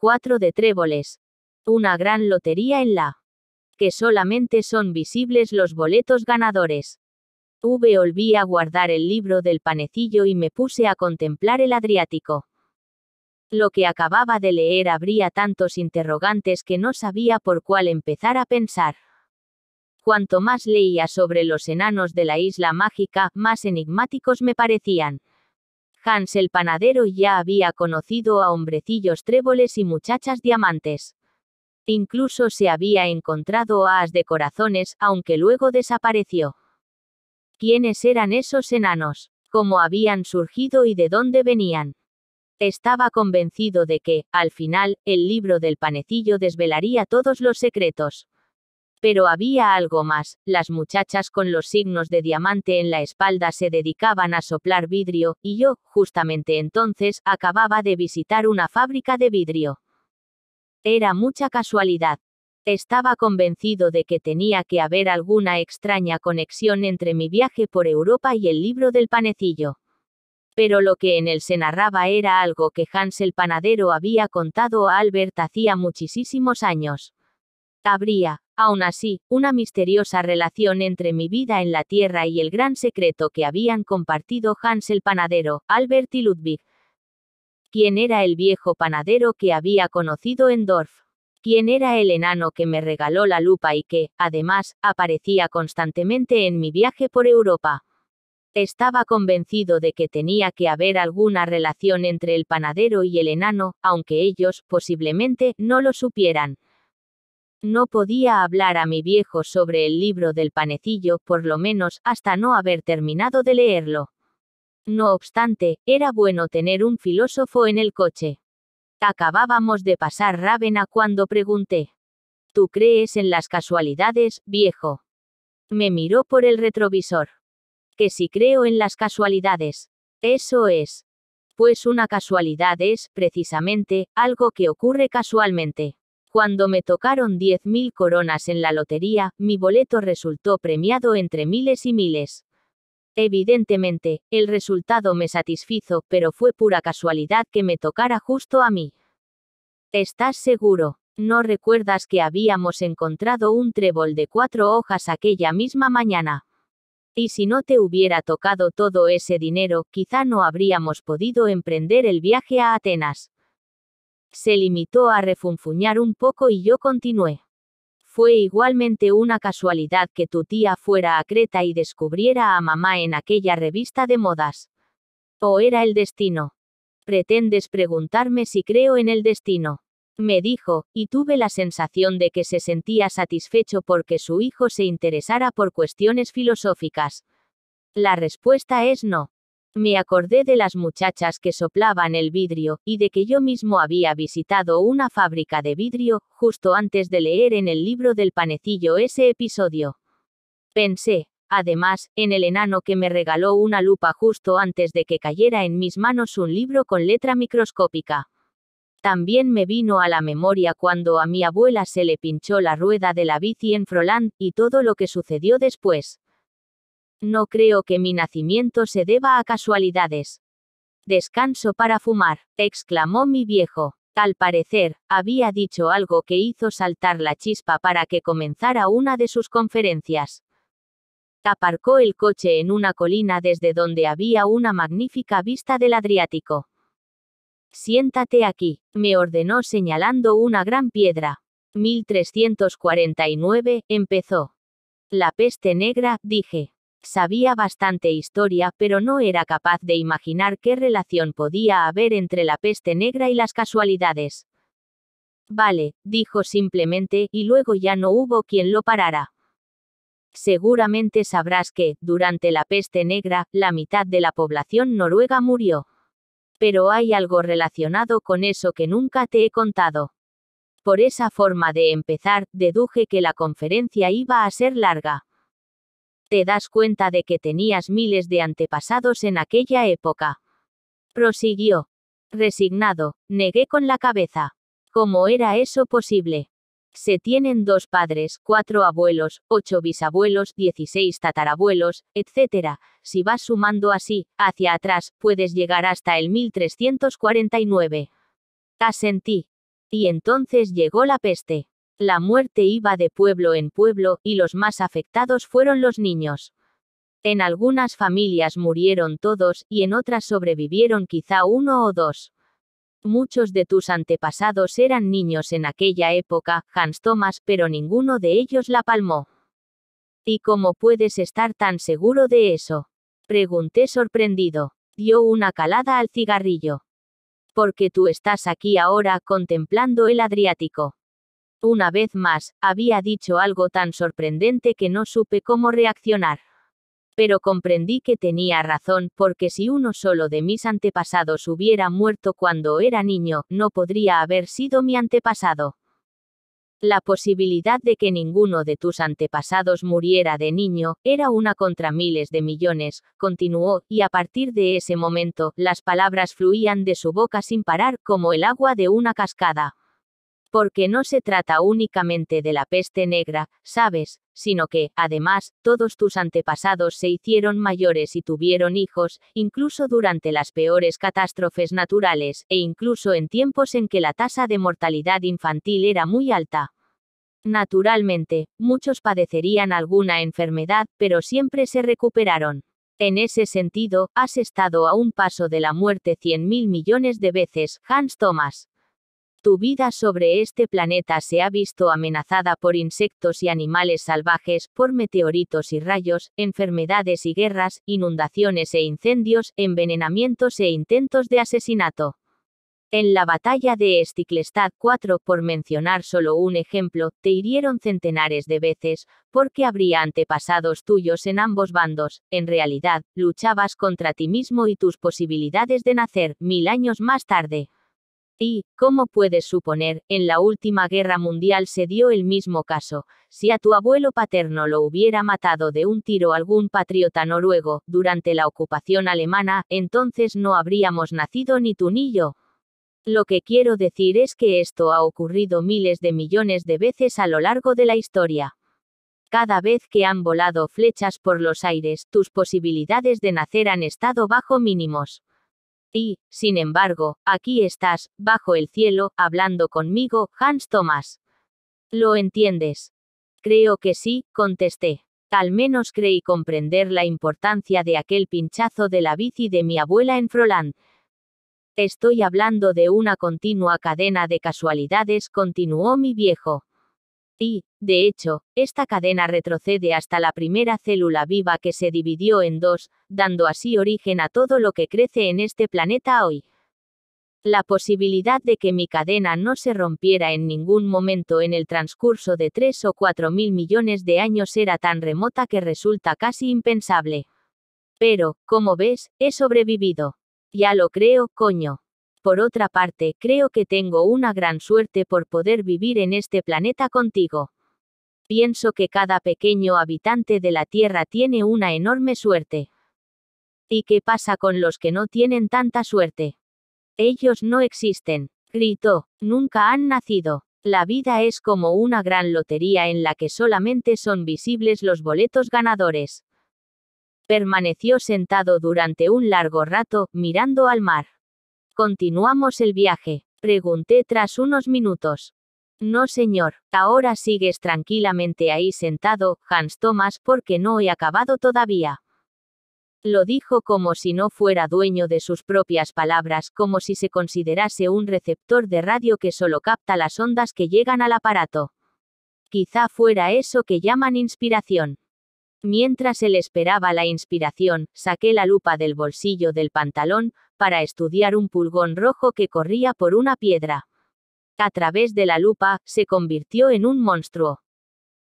Cuatro de tréboles. Una gran lotería en la que solamente son visibles los boletos ganadores. V volví a guardar el libro del panecillo y me puse a contemplar el Adriático. Lo que acababa de leer abría tantos interrogantes que no sabía por cuál empezar a pensar. Cuanto más leía sobre los enanos de la isla mágica, más enigmáticos me parecían. Hans el panadero ya había conocido a hombrecillos tréboles y muchachas diamantes. Incluso se había encontrado a as de corazones, aunque luego desapareció. ¿Quiénes eran esos enanos? ¿Cómo habían surgido y de dónde venían? Estaba convencido de que, al final, el libro del panecillo desvelaría todos los secretos. Pero había algo más, las muchachas con los signos de diamante en la espalda se dedicaban a soplar vidrio, y yo, justamente entonces, acababa de visitar una fábrica de vidrio. Era mucha casualidad. Estaba convencido de que tenía que haber alguna extraña conexión entre mi viaje por Europa y el libro del panecillo. Pero lo que en él se narraba era algo que Hans el panadero había contado a Albert hacía muchísimos años. Habría, aún así, una misteriosa relación entre mi vida en la Tierra y el gran secreto que habían compartido Hans el panadero, Albert y Ludwig. ¿Quién era el viejo panadero que había conocido en Dorf? ¿Quién era el enano que me regaló la lupa y que, además, aparecía constantemente en mi viaje por Europa? Estaba convencido de que tenía que haber alguna relación entre el panadero y el enano, aunque ellos, posiblemente, no lo supieran. No podía hablar a mi viejo sobre el libro del panecillo, por lo menos, hasta no haber terminado de leerlo. No obstante, era bueno tener un filósofo en el coche. Acabábamos de pasar Rávena cuando pregunté. ¿Tú crees en las casualidades, viejo? Me miró por el retrovisor. Que si creo en las casualidades. Eso es. Pues una casualidad es, precisamente, algo que ocurre casualmente. Cuando me tocaron 10.000 coronas en la lotería, mi boleto resultó premiado entre miles y miles. Evidentemente, el resultado me satisfizo, pero fue pura casualidad que me tocara justo a mí. ¿Estás seguro? ¿No recuerdas que habíamos encontrado un trébol de cuatro hojas aquella misma mañana? Y si no te hubiera tocado todo ese dinero, quizá no habríamos podido emprender el viaje a Atenas. Se limitó a refunfuñar un poco y yo continué. Fue igualmente una casualidad que tu tía fuera a Creta y descubriera a mamá en aquella revista de modas. ¿O era el destino? Pretendes preguntarme si creo en el destino. Me dijo, y tuve la sensación de que se sentía satisfecho porque su hijo se interesara por cuestiones filosóficas. La respuesta es no. Me acordé de las muchachas que soplaban el vidrio, y de que yo mismo había visitado una fábrica de vidrio, justo antes de leer en el libro del panecillo ese episodio. Pensé, además, en el enano que me regaló una lupa justo antes de que cayera en mis manos un libro con letra microscópica. También me vino a la memoria cuando a mi abuela se le pinchó la rueda de la bici en Froland, y todo lo que sucedió después. No creo que mi nacimiento se deba a casualidades. Descanso para fumar, exclamó mi viejo. Al parecer, había dicho algo que hizo saltar la chispa para que comenzara una de sus conferencias. Aparcó el coche en una colina desde donde había una magnífica vista del Adriático. Siéntate aquí, me ordenó señalando una gran piedra. 1349, empezó. La peste negra, dije. Sabía bastante historia, pero no era capaz de imaginar qué relación podía haber entre la peste negra y las casualidades. Vale, dijo simplemente, y luego ya no hubo quien lo parara. Seguramente sabrás que, durante la peste negra, la mitad de la población noruega murió. Pero hay algo relacionado con eso que nunca te he contado. Por esa forma de empezar, deduje que la conferencia iba a ser larga te das cuenta de que tenías miles de antepasados en aquella época. Prosiguió. Resignado, negué con la cabeza. ¿Cómo era eso posible? Se tienen dos padres, cuatro abuelos, ocho bisabuelos, dieciséis tatarabuelos, etc. Si vas sumando así, hacia atrás, puedes llegar hasta el 1349. Asentí. Y entonces llegó la peste. La muerte iba de pueblo en pueblo, y los más afectados fueron los niños. En algunas familias murieron todos, y en otras sobrevivieron quizá uno o dos. Muchos de tus antepasados eran niños en aquella época, Hans Thomas, pero ninguno de ellos la palmó. ¿Y cómo puedes estar tan seguro de eso? Pregunté sorprendido. Dio una calada al cigarrillo. Porque tú estás aquí ahora contemplando el Adriático. Una vez más, había dicho algo tan sorprendente que no supe cómo reaccionar. Pero comprendí que tenía razón, porque si uno solo de mis antepasados hubiera muerto cuando era niño, no podría haber sido mi antepasado. La posibilidad de que ninguno de tus antepasados muriera de niño, era una contra miles de millones, continuó, y a partir de ese momento, las palabras fluían de su boca sin parar como el agua de una cascada. Porque no se trata únicamente de la peste negra, sabes, sino que, además, todos tus antepasados se hicieron mayores y tuvieron hijos, incluso durante las peores catástrofes naturales, e incluso en tiempos en que la tasa de mortalidad infantil era muy alta. Naturalmente, muchos padecerían alguna enfermedad, pero siempre se recuperaron. En ese sentido, has estado a un paso de la muerte cien mil millones de veces, Hans Thomas. Tu vida sobre este planeta se ha visto amenazada por insectos y animales salvajes, por meteoritos y rayos, enfermedades y guerras, inundaciones e incendios, envenenamientos e intentos de asesinato. En la batalla de Stiklestad 4, por mencionar solo un ejemplo, te hirieron centenares de veces, porque habría antepasados tuyos en ambos bandos, en realidad, luchabas contra ti mismo y tus posibilidades de nacer, mil años más tarde. Y, como puedes suponer, en la última guerra mundial se dio el mismo caso. Si a tu abuelo paterno lo hubiera matado de un tiro algún patriota noruego, durante la ocupación alemana, entonces no habríamos nacido ni tú ni yo. Lo que quiero decir es que esto ha ocurrido miles de millones de veces a lo largo de la historia. Cada vez que han volado flechas por los aires, tus posibilidades de nacer han estado bajo mínimos. Y, sin embargo, aquí estás, bajo el cielo, hablando conmigo, Hans Thomas. ¿Lo entiendes? Creo que sí, contesté. Al menos creí comprender la importancia de aquel pinchazo de la bici de mi abuela en Froland. Estoy hablando de una continua cadena de casualidades, continuó mi viejo. Y, de hecho, esta cadena retrocede hasta la primera célula viva que se dividió en dos, dando así origen a todo lo que crece en este planeta hoy. La posibilidad de que mi cadena no se rompiera en ningún momento en el transcurso de tres o cuatro mil millones de años era tan remota que resulta casi impensable. Pero, como ves, he sobrevivido. Ya lo creo, coño. Por otra parte, creo que tengo una gran suerte por poder vivir en este planeta contigo. Pienso que cada pequeño habitante de la Tierra tiene una enorme suerte. ¿Y qué pasa con los que no tienen tanta suerte? Ellos no existen, gritó, nunca han nacido. La vida es como una gran lotería en la que solamente son visibles los boletos ganadores. Permaneció sentado durante un largo rato, mirando al mar. ¿Continuamos el viaje? Pregunté tras unos minutos. No señor, ahora sigues tranquilamente ahí sentado, Hans Thomas, porque no he acabado todavía. Lo dijo como si no fuera dueño de sus propias palabras, como si se considerase un receptor de radio que solo capta las ondas que llegan al aparato. Quizá fuera eso que llaman inspiración. Mientras él esperaba la inspiración, saqué la lupa del bolsillo del pantalón, para estudiar un pulgón rojo que corría por una piedra. A través de la lupa, se convirtió en un monstruo.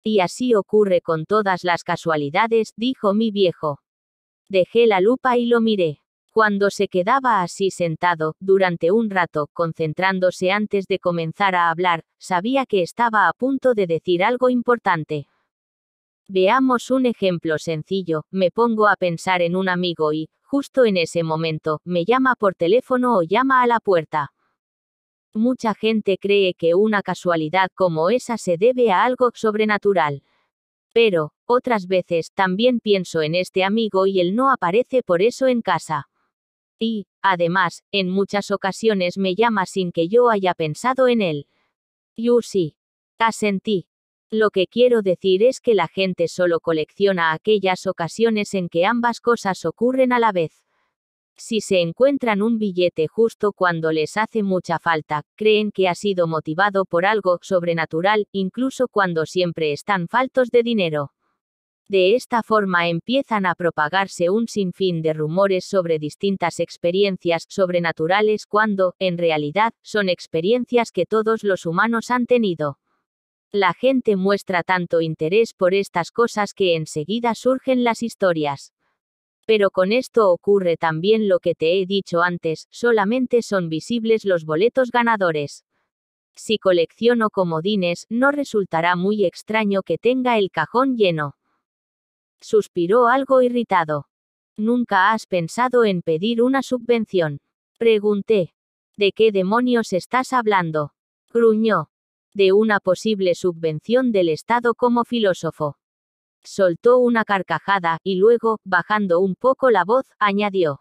Y así ocurre con todas las casualidades, dijo mi viejo. Dejé la lupa y lo miré. Cuando se quedaba así sentado, durante un rato, concentrándose antes de comenzar a hablar, sabía que estaba a punto de decir algo importante. Veamos un ejemplo sencillo, me pongo a pensar en un amigo y, justo en ese momento, me llama por teléfono o llama a la puerta. Mucha gente cree que una casualidad como esa se debe a algo sobrenatural. Pero, otras veces, también pienso en este amigo y él no aparece por eso en casa. Y, además, en muchas ocasiones me llama sin que yo haya pensado en él. Yo sí. Asentí. Lo que quiero decir es que la gente solo colecciona aquellas ocasiones en que ambas cosas ocurren a la vez. Si se encuentran un billete justo cuando les hace mucha falta, creen que ha sido motivado por algo sobrenatural, incluso cuando siempre están faltos de dinero. De esta forma empiezan a propagarse un sinfín de rumores sobre distintas experiencias sobrenaturales cuando, en realidad, son experiencias que todos los humanos han tenido. La gente muestra tanto interés por estas cosas que enseguida surgen las historias. Pero con esto ocurre también lo que te he dicho antes, solamente son visibles los boletos ganadores. Si colecciono comodines, no resultará muy extraño que tenga el cajón lleno. Suspiró algo irritado. ¿Nunca has pensado en pedir una subvención? Pregunté. ¿De qué demonios estás hablando? Gruñó de una posible subvención del Estado como filósofo. Soltó una carcajada, y luego, bajando un poco la voz, añadió.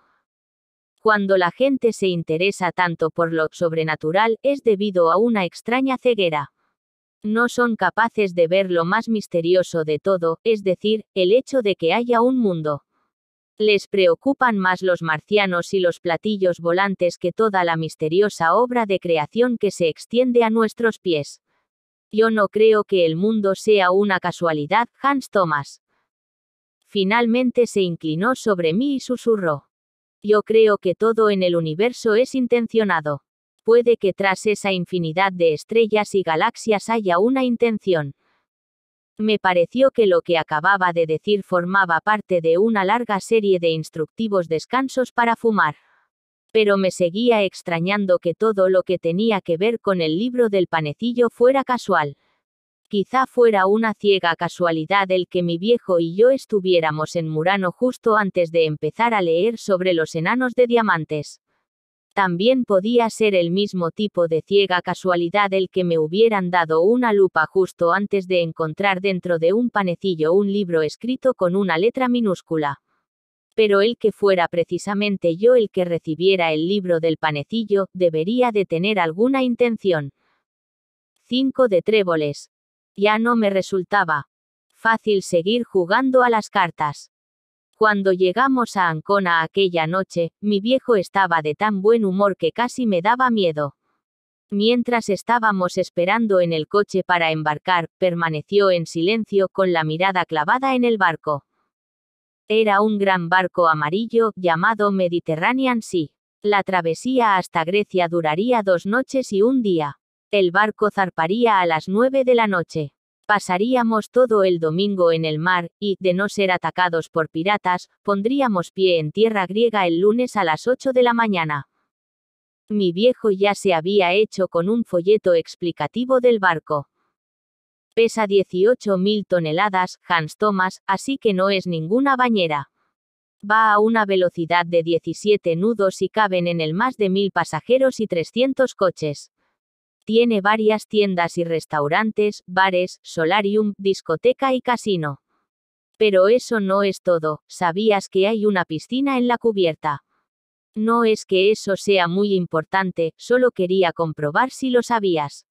Cuando la gente se interesa tanto por lo sobrenatural, es debido a una extraña ceguera. No son capaces de ver lo más misterioso de todo, es decir, el hecho de que haya un mundo. Les preocupan más los marcianos y los platillos volantes que toda la misteriosa obra de creación que se extiende a nuestros pies. Yo no creo que el mundo sea una casualidad, Hans Thomas. Finalmente se inclinó sobre mí y susurró. Yo creo que todo en el universo es intencionado. Puede que tras esa infinidad de estrellas y galaxias haya una intención. Me pareció que lo que acababa de decir formaba parte de una larga serie de instructivos descansos para fumar pero me seguía extrañando que todo lo que tenía que ver con el libro del panecillo fuera casual. Quizá fuera una ciega casualidad el que mi viejo y yo estuviéramos en Murano justo antes de empezar a leer sobre los enanos de diamantes. También podía ser el mismo tipo de ciega casualidad el que me hubieran dado una lupa justo antes de encontrar dentro de un panecillo un libro escrito con una letra minúscula pero el que fuera precisamente yo el que recibiera el libro del panecillo, debería de tener alguna intención. 5 de tréboles. Ya no me resultaba fácil seguir jugando a las cartas. Cuando llegamos a Ancona aquella noche, mi viejo estaba de tan buen humor que casi me daba miedo. Mientras estábamos esperando en el coche para embarcar, permaneció en silencio con la mirada clavada en el barco. Era un gran barco amarillo, llamado Mediterranean Sea. La travesía hasta Grecia duraría dos noches y un día. El barco zarparía a las nueve de la noche. Pasaríamos todo el domingo en el mar, y, de no ser atacados por piratas, pondríamos pie en tierra griega el lunes a las ocho de la mañana. Mi viejo ya se había hecho con un folleto explicativo del barco. Pesa 18.000 toneladas, Hans Thomas, así que no es ninguna bañera. Va a una velocidad de 17 nudos y caben en el más de 1.000 pasajeros y 300 coches. Tiene varias tiendas y restaurantes, bares, solarium, discoteca y casino. Pero eso no es todo, ¿sabías que hay una piscina en la cubierta? No es que eso sea muy importante, solo quería comprobar si lo sabías.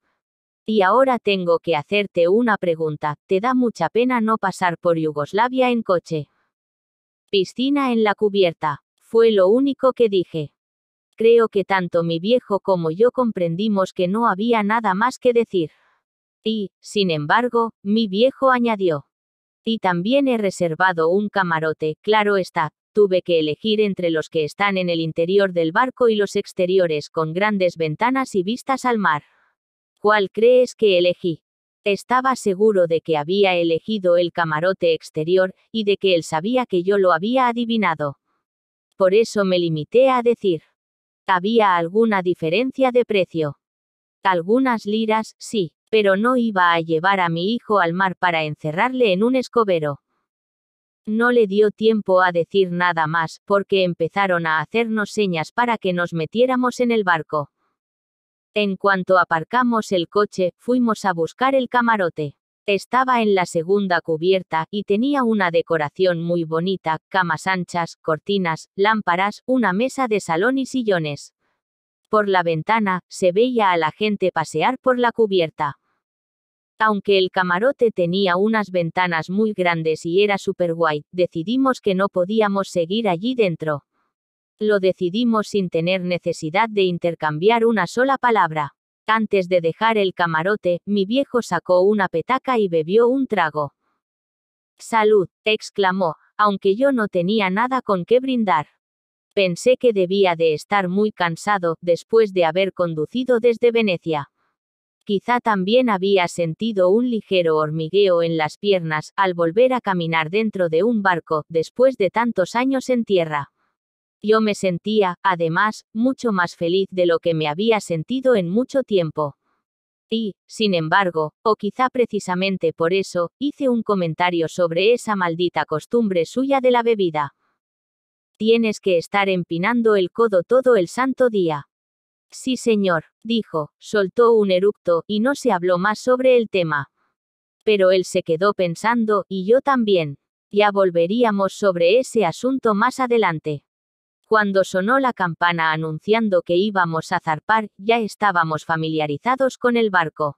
Y ahora tengo que hacerte una pregunta, ¿te da mucha pena no pasar por Yugoslavia en coche? Piscina en la cubierta, fue lo único que dije. Creo que tanto mi viejo como yo comprendimos que no había nada más que decir. Y, sin embargo, mi viejo añadió. Y también he reservado un camarote, claro está, tuve que elegir entre los que están en el interior del barco y los exteriores con grandes ventanas y vistas al mar. ¿Cuál crees que elegí? Estaba seguro de que había elegido el camarote exterior, y de que él sabía que yo lo había adivinado. Por eso me limité a decir. ¿Había alguna diferencia de precio? Algunas liras, sí, pero no iba a llevar a mi hijo al mar para encerrarle en un escobero. No le dio tiempo a decir nada más, porque empezaron a hacernos señas para que nos metiéramos en el barco. En cuanto aparcamos el coche, fuimos a buscar el camarote. Estaba en la segunda cubierta, y tenía una decoración muy bonita, camas anchas, cortinas, lámparas, una mesa de salón y sillones. Por la ventana, se veía a la gente pasear por la cubierta. Aunque el camarote tenía unas ventanas muy grandes y era super guay, decidimos que no podíamos seguir allí dentro. Lo decidimos sin tener necesidad de intercambiar una sola palabra. Antes de dejar el camarote, mi viejo sacó una petaca y bebió un trago. Salud, exclamó, aunque yo no tenía nada con qué brindar. Pensé que debía de estar muy cansado, después de haber conducido desde Venecia. Quizá también había sentido un ligero hormigueo en las piernas, al volver a caminar dentro de un barco, después de tantos años en tierra. Yo me sentía, además, mucho más feliz de lo que me había sentido en mucho tiempo. Y, sin embargo, o quizá precisamente por eso, hice un comentario sobre esa maldita costumbre suya de la bebida. Tienes que estar empinando el codo todo el santo día. Sí, señor, dijo, soltó un eructo, y no se habló más sobre el tema. Pero él se quedó pensando, y yo también. Ya volveríamos sobre ese asunto más adelante. Cuando sonó la campana anunciando que íbamos a zarpar, ya estábamos familiarizados con el barco.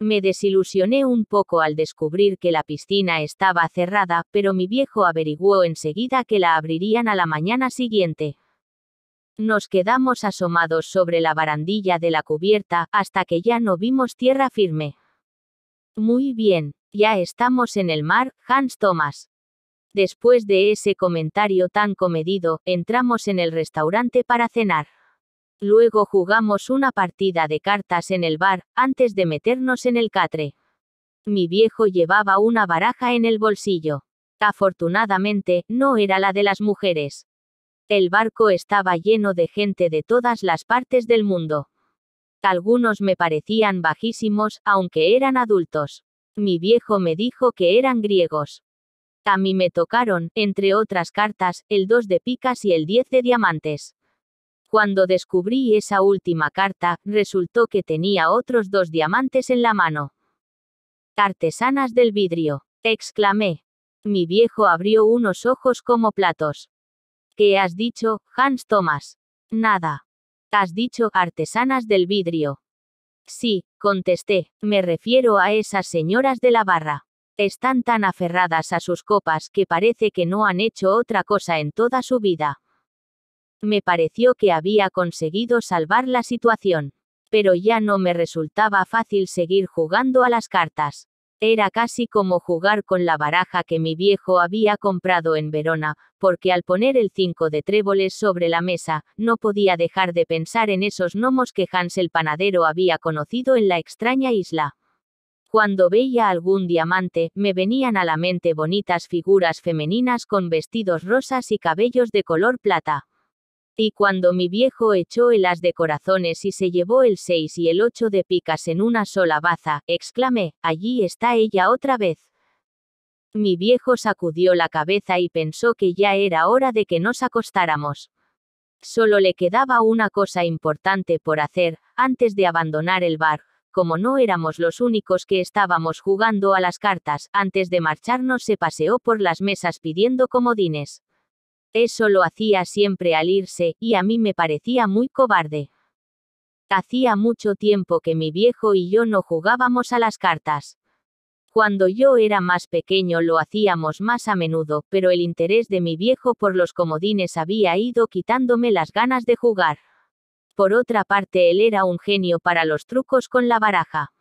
Me desilusioné un poco al descubrir que la piscina estaba cerrada, pero mi viejo averiguó enseguida que la abrirían a la mañana siguiente. Nos quedamos asomados sobre la barandilla de la cubierta, hasta que ya no vimos tierra firme. Muy bien, ya estamos en el mar, Hans Thomas. Después de ese comentario tan comedido, entramos en el restaurante para cenar. Luego jugamos una partida de cartas en el bar, antes de meternos en el catre. Mi viejo llevaba una baraja en el bolsillo. Afortunadamente, no era la de las mujeres. El barco estaba lleno de gente de todas las partes del mundo. Algunos me parecían bajísimos, aunque eran adultos. Mi viejo me dijo que eran griegos. A mí me tocaron, entre otras cartas, el 2 de picas y el 10 de diamantes. Cuando descubrí esa última carta, resultó que tenía otros dos diamantes en la mano. Artesanas del vidrio, exclamé. Mi viejo abrió unos ojos como platos. ¿Qué has dicho, Hans Thomas? Nada. Has dicho artesanas del vidrio. Sí, contesté, me refiero a esas señoras de la barra. Están tan aferradas a sus copas que parece que no han hecho otra cosa en toda su vida. Me pareció que había conseguido salvar la situación. Pero ya no me resultaba fácil seguir jugando a las cartas. Era casi como jugar con la baraja que mi viejo había comprado en Verona, porque al poner el 5 de tréboles sobre la mesa, no podía dejar de pensar en esos gnomos que Hans el panadero había conocido en la extraña isla. Cuando veía algún diamante, me venían a la mente bonitas figuras femeninas con vestidos rosas y cabellos de color plata. Y cuando mi viejo echó el as de corazones y se llevó el 6 y el 8 de picas en una sola baza, exclamé, allí está ella otra vez. Mi viejo sacudió la cabeza y pensó que ya era hora de que nos acostáramos. Solo le quedaba una cosa importante por hacer, antes de abandonar el bar, como no éramos los únicos que estábamos jugando a las cartas, antes de marcharnos se paseó por las mesas pidiendo comodines. Eso lo hacía siempre al irse, y a mí me parecía muy cobarde. Hacía mucho tiempo que mi viejo y yo no jugábamos a las cartas. Cuando yo era más pequeño lo hacíamos más a menudo, pero el interés de mi viejo por los comodines había ido quitándome las ganas de jugar. Por otra parte, él era un genio para los trucos con la baraja.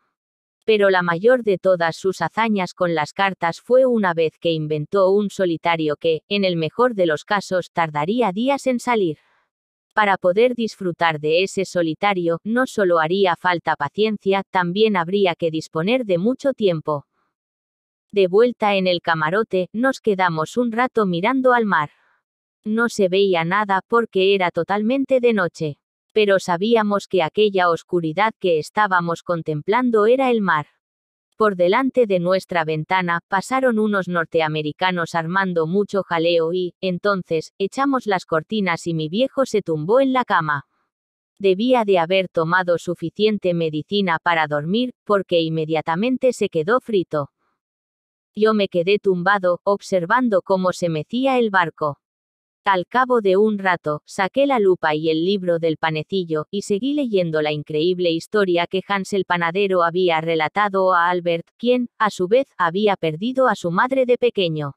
Pero la mayor de todas sus hazañas con las cartas fue una vez que inventó un solitario que, en el mejor de los casos, tardaría días en salir. Para poder disfrutar de ese solitario, no solo haría falta paciencia, también habría que disponer de mucho tiempo. De vuelta en el camarote, nos quedamos un rato mirando al mar. No se veía nada porque era totalmente de noche pero sabíamos que aquella oscuridad que estábamos contemplando era el mar. Por delante de nuestra ventana, pasaron unos norteamericanos armando mucho jaleo y, entonces, echamos las cortinas y mi viejo se tumbó en la cama. Debía de haber tomado suficiente medicina para dormir, porque inmediatamente se quedó frito. Yo me quedé tumbado, observando cómo se mecía el barco. Al cabo de un rato, saqué la lupa y el libro del panecillo, y seguí leyendo la increíble historia que Hans el panadero había relatado a Albert, quien, a su vez, había perdido a su madre de pequeño.